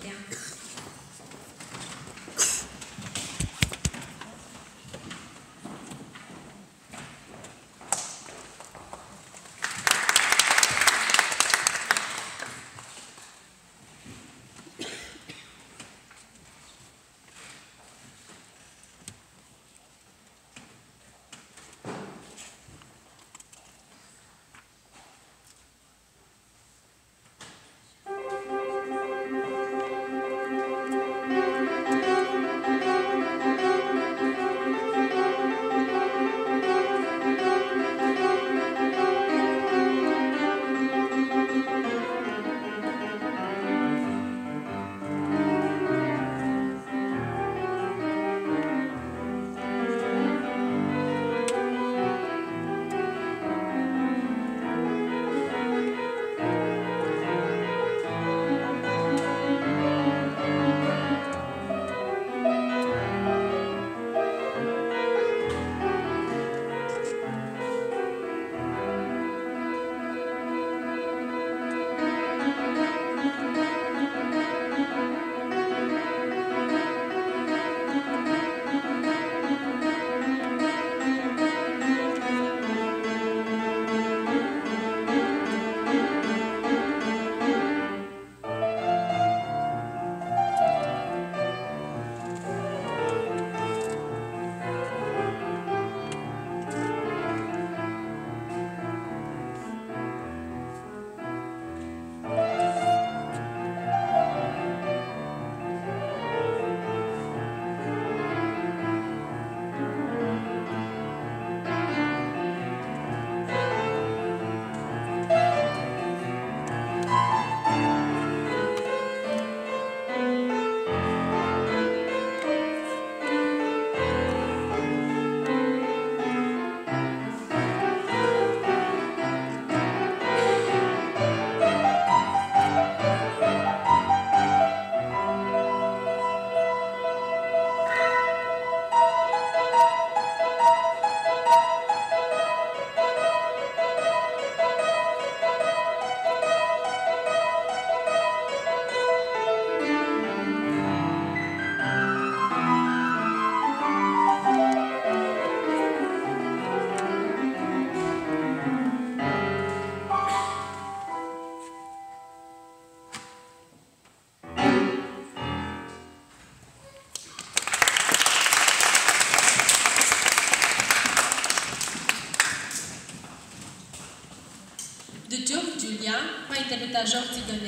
down. 2021. De Duke Julien, par interprétation Tigonnet.